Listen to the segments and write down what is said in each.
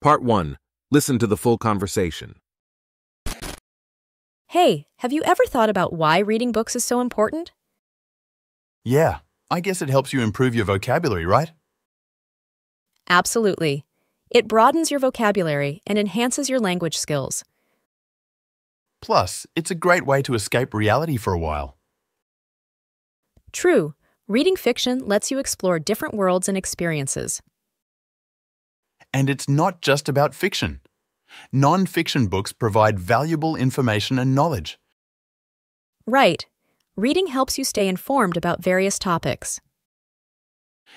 Part 1. Listen to the full conversation. Hey, have you ever thought about why reading books is so important? Yeah, I guess it helps you improve your vocabulary, right? Absolutely. It broadens your vocabulary and enhances your language skills. Plus, it's a great way to escape reality for a while. True, reading fiction lets you explore different worlds and experiences. And it's not just about fiction. Non fiction books provide valuable information and knowledge. Right. Reading helps you stay informed about various topics.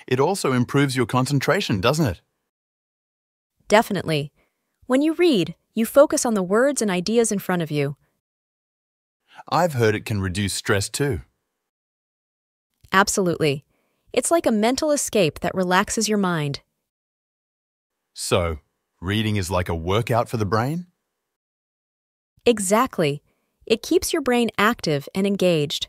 It also improves your concentration, doesn't it? Definitely. When you read, you focus on the words and ideas in front of you. I've heard it can reduce stress too. Absolutely. It's like a mental escape that relaxes your mind. So, reading is like a workout for the brain? Exactly. It keeps your brain active and engaged.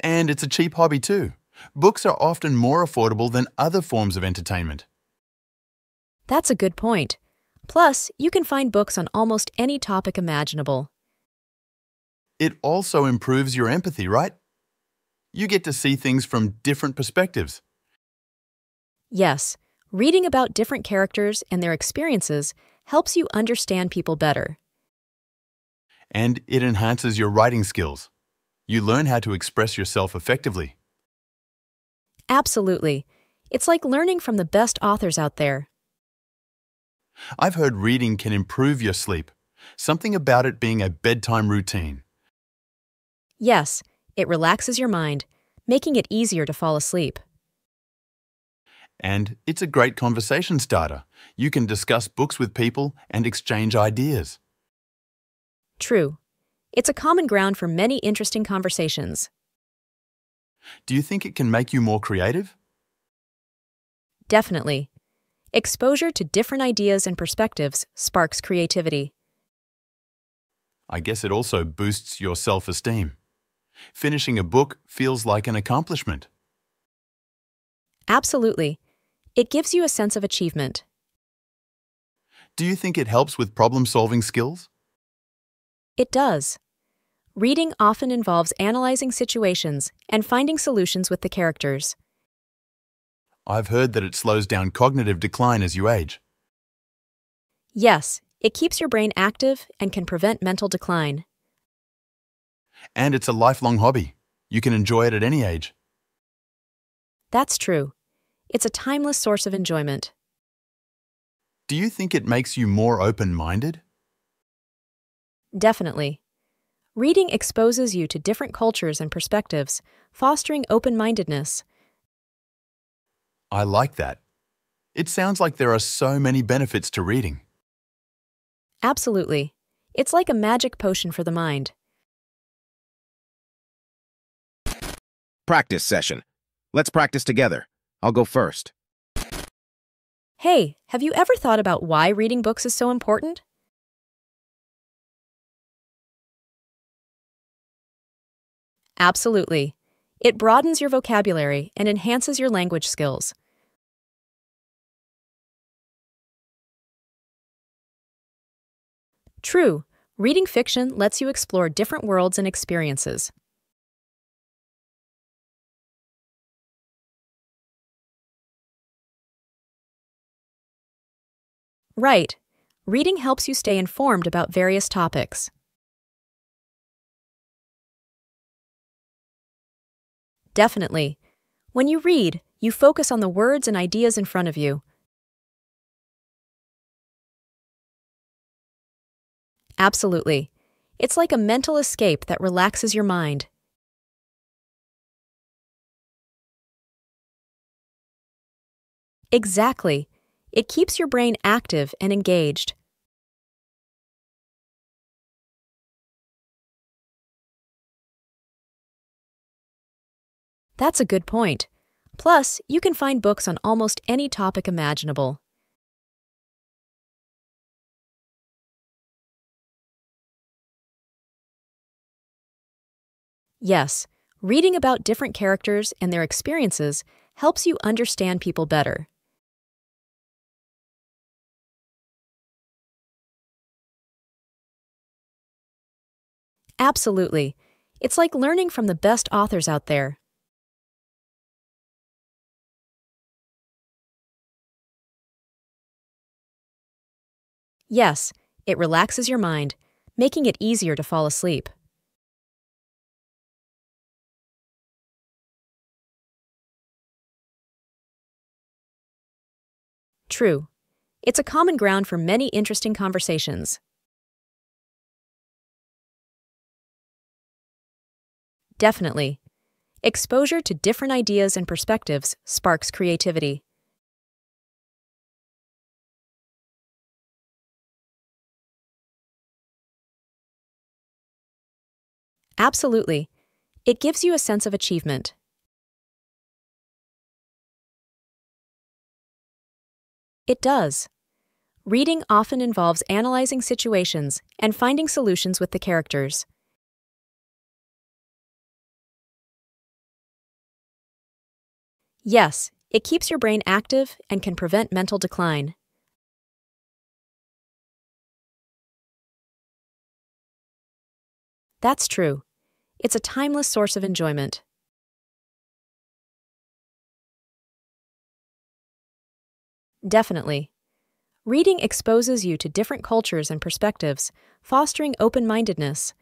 And it's a cheap hobby too. Books are often more affordable than other forms of entertainment. That's a good point. Plus, you can find books on almost any topic imaginable. It also improves your empathy, right? You get to see things from different perspectives. Yes, reading about different characters and their experiences helps you understand people better. And it enhances your writing skills. You learn how to express yourself effectively. Absolutely. It's like learning from the best authors out there. I've heard reading can improve your sleep, something about it being a bedtime routine. Yes, it relaxes your mind, making it easier to fall asleep. And it's a great conversation starter. You can discuss books with people and exchange ideas. True. It's a common ground for many interesting conversations. Do you think it can make you more creative? Definitely. Exposure to different ideas and perspectives sparks creativity. I guess it also boosts your self esteem. Finishing a book feels like an accomplishment. Absolutely. It gives you a sense of achievement. Do you think it helps with problem solving skills? It does. Reading often involves analyzing situations and finding solutions with the characters. I've heard that it slows down cognitive decline as you age. Yes, it keeps your brain active and can prevent mental decline. And it's a lifelong hobby. You can enjoy it at any age. That's true. It's a timeless source of enjoyment. Do you think it makes you more open minded? Definitely. Reading exposes you to different cultures and perspectives, fostering open mindedness. I like that. It sounds like there are so many benefits to reading. Absolutely. It's like a magic potion for the mind. Practice session. Let's practice together. I'll go first. Hey, have you ever thought about why reading books is so important? Absolutely. It broadens your vocabulary and enhances your language skills. True, reading fiction lets you explore different worlds and experiences. Right. Reading helps you stay informed about various topics. Definitely. When you read, you focus on the words and ideas in front of you. Absolutely. It's like a mental escape that relaxes your mind. Exactly. It keeps your brain active and engaged. That's a good point. Plus, you can find books on almost any topic imaginable. Yes, reading about different characters and their experiences helps you understand people better. Absolutely. It's like learning from the best authors out there. Yes, it relaxes your mind, making it easier to fall asleep. True. It's a common ground for many interesting conversations. Definitely. Exposure to different ideas and perspectives sparks creativity. Absolutely. It gives you a sense of achievement. It does. Reading often involves analyzing situations and finding solutions with the characters. Yes, it keeps your brain active and can prevent mental decline. That's true. It's a timeless source of enjoyment. Definitely. Reading exposes you to different cultures and perspectives, fostering open mindedness.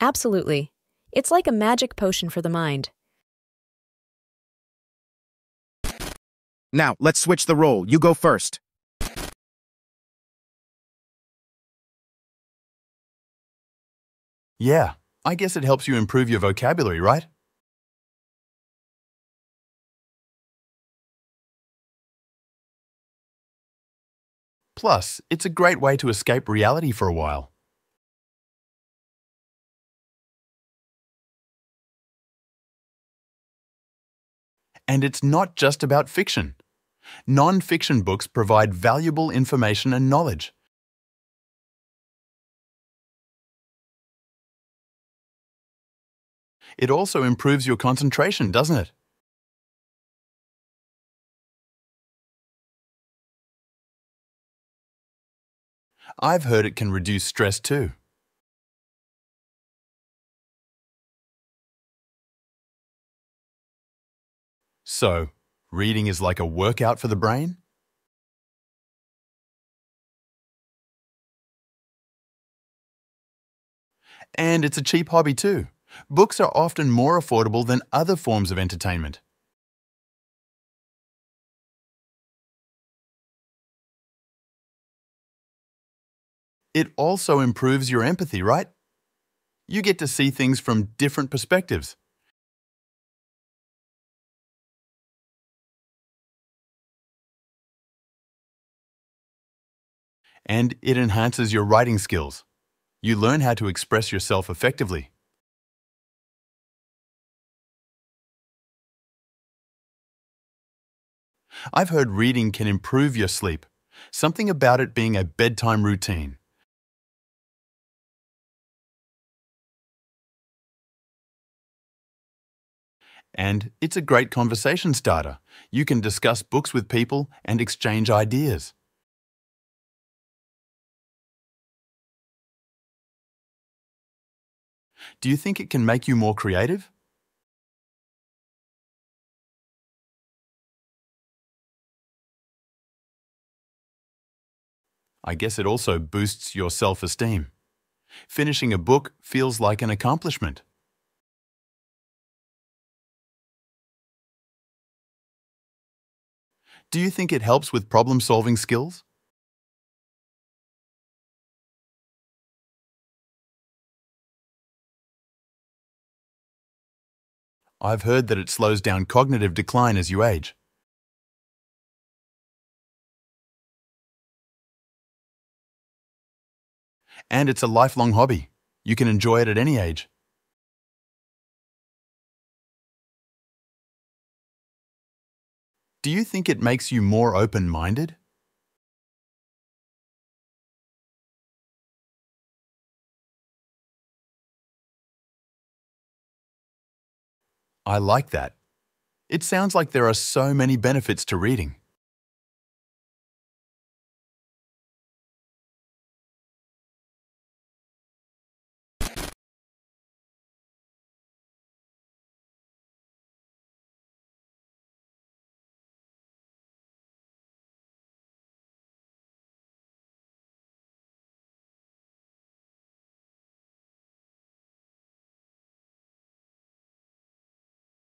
Absolutely. It's like a magic potion for the mind. Now, let's switch the role. You go first. Yeah, I guess it helps you improve your vocabulary, right? Plus, it's a great way to escape reality for a while. And it's not just about fiction. Non fiction books provide valuable information and knowledge. It also improves your concentration, doesn't it? I've heard it can reduce stress too. So, reading is like a workout for the brain? And it's a cheap hobby too. Books are often more affordable than other forms of entertainment. It also improves your empathy, right? You get to see things from different perspectives. And it enhances your writing skills. You learn how to express yourself effectively. I've heard reading can improve your sleep, something about it being a bedtime routine. And it's a great conversation starter. You can discuss books with people and exchange ideas. Do you think it can make you more creative? I guess it also boosts your self esteem. Finishing a book feels like an accomplishment. Do you think it helps with problem solving skills? I've heard that it slows down cognitive decline as you age. And it's a lifelong hobby. You can enjoy it at any age. Do you think it makes you more open minded? I like that. It sounds like there are so many benefits to reading.